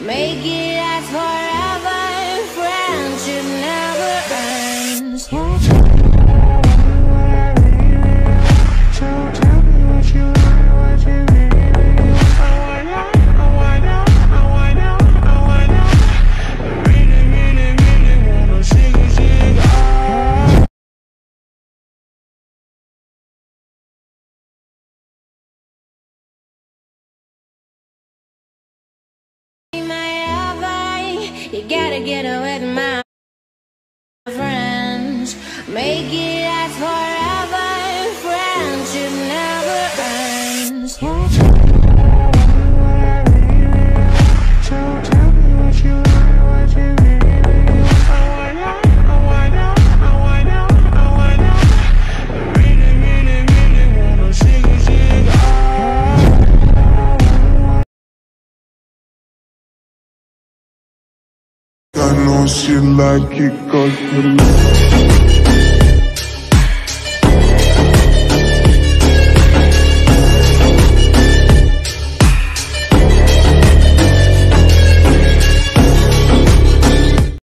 Make it last forever. You gotta get away with my friends. Make it last forever. Friendship never ends. Know she like it cause you